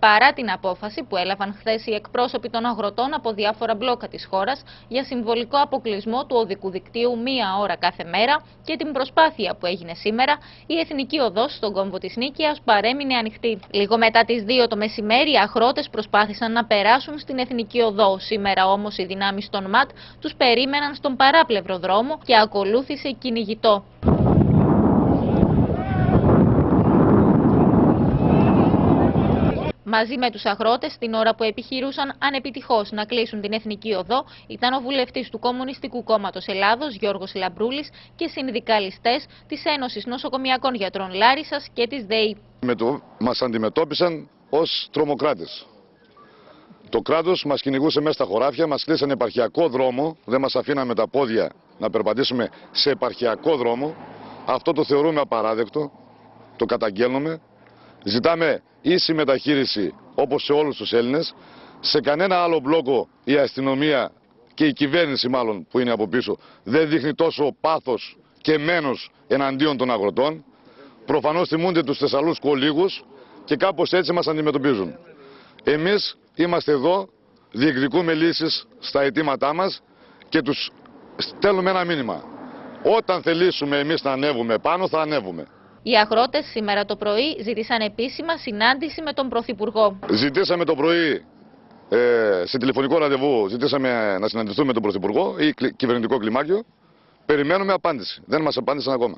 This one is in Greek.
Παρά την απόφαση που έλαβαν χθες οι εκπρόσωποι των αγροτών από διάφορα μπλόκα της χώρας για συμβολικό αποκλεισμό του οδικού δικτύου μία ώρα κάθε μέρα και την προσπάθεια που έγινε σήμερα, η εθνική οδός στον κόμβο της Νίκαιας παρέμεινε ανοιχτή. Λίγο μετά τις 2 το μεσημέρι, οι αγρότες προσπάθησαν να περάσουν στην εθνική οδό. Σήμερα όμως οι δυνάμεις των ΜΑΤ τους περίμεναν στον παράπλευρο δρόμο και ακολούθησε κυνηγητό. Μαζί με τους αγρότες, την ώρα που επιχειρούσαν ανεπιτυχώς να κλείσουν την Εθνική Οδό, ήταν ο βουλευτής του Κομμουνιστικού Κόμματος Ελλάδος, Γιώργος Λαμπρούλης, και συνδικαλιστές της Ένωσης Νοσοκομιακών Γιατρών Λάρισας και της ΔΕΗ. Με το, μας αντιμετώπισαν ως τρομοκράτες. Το κράτος μας κυνηγούσε μέσα στα χωράφια, μας κλείσανε επαρχιακό δρόμο, δεν μας αφήναμε τα πόδια να περπατήσουμε σε επαρχιακό δρόμο. Αυτό το θεωρούμε απαράδεκτο, το καταγγέλνουμε. Ζητάμε ίση μεταχείριση όπως σε όλους τους Έλληνες. Σε κανένα άλλο μπλόκο η αστυνομία και η κυβέρνηση μάλλον που είναι από πίσω δεν δείχνει τόσο πάθος και μένος εναντίον των αγροτών. Προφανώς θυμούνται τους Θεσσαλούς κολίγους και κάπως έτσι μας αντιμετωπίζουν. Εμείς είμαστε εδώ, διεκδικούμε λύσεις στα αιτήματά μας και τους στέλνουμε ένα μήνυμα. Όταν θελήσουμε εμείς να ανέβουμε πάνω θα ανέβουμε. Οι αγρότες σήμερα το πρωί ζήτησαν επίσημα συνάντηση με τον Πρωθυπουργό. Ζητήσαμε το πρωί ε, σε τηλεφωνικό ραντεβού, ζητήσαμε να συναντηθούμε με τον Πρωθυπουργό ή κυβερνητικό κλιμάκιο. Περιμένουμε απάντηση. Δεν μας απάντησαν ακόμα.